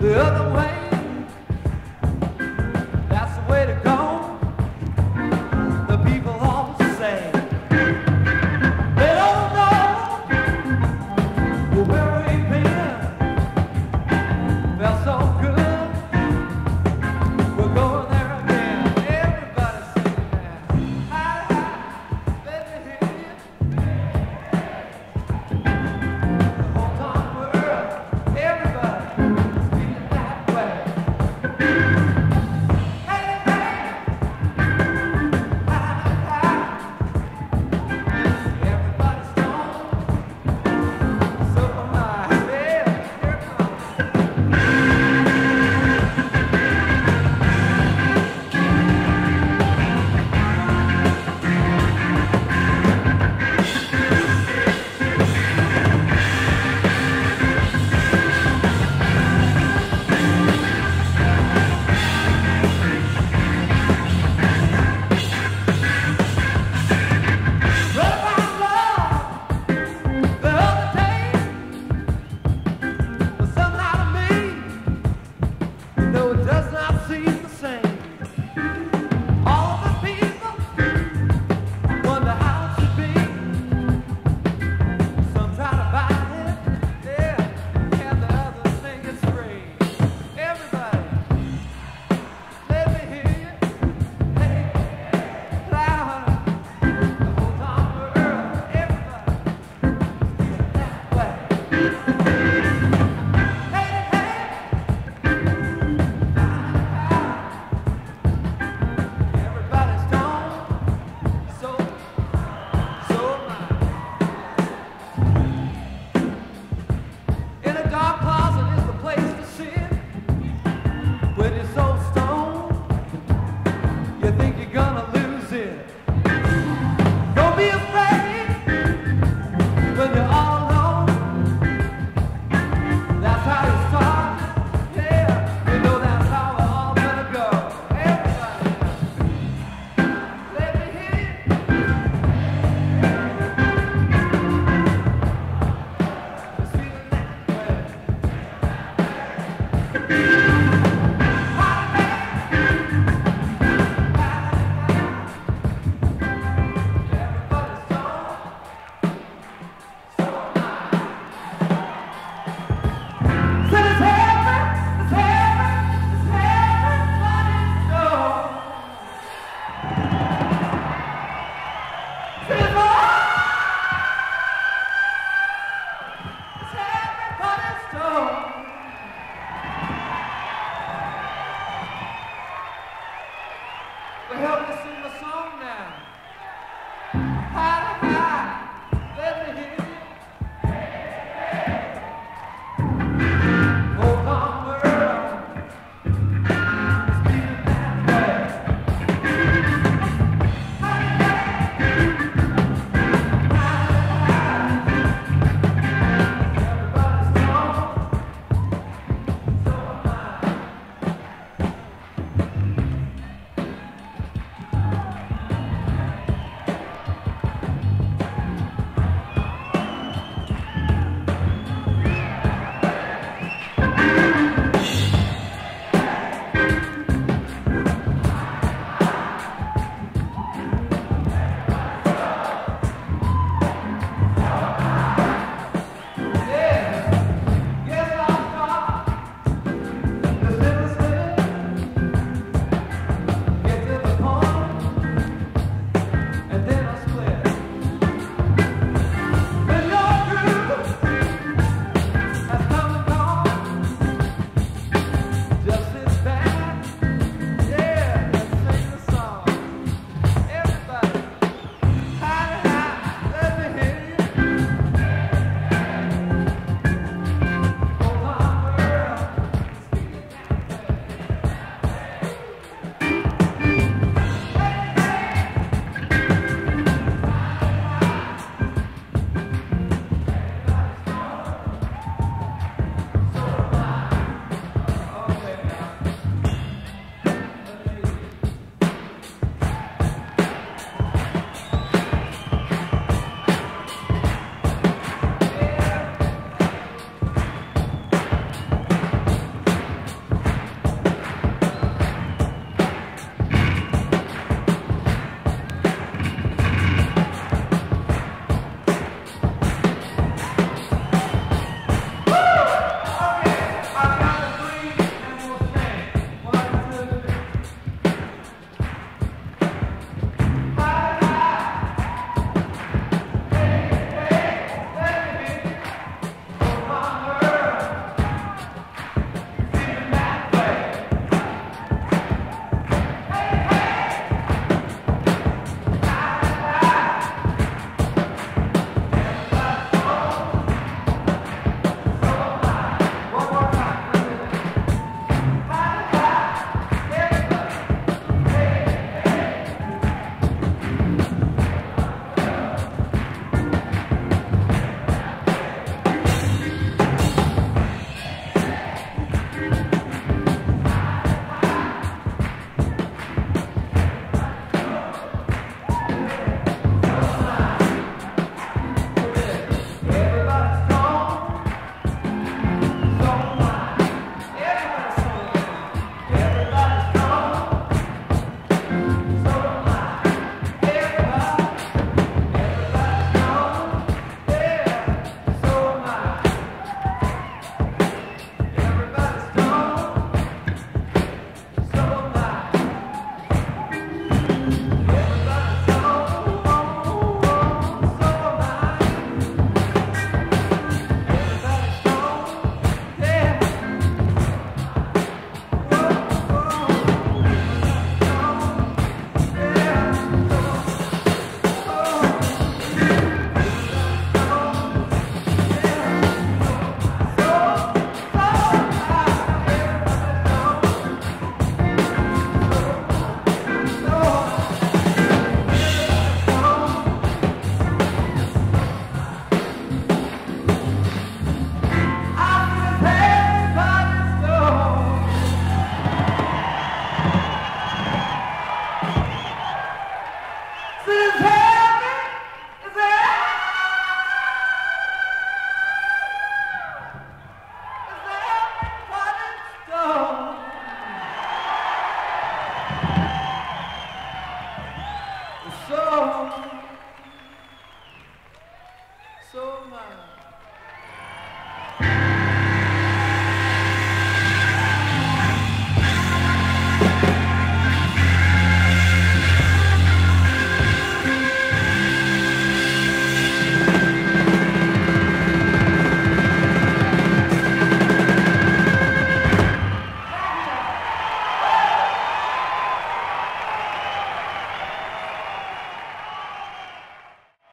the other way. be a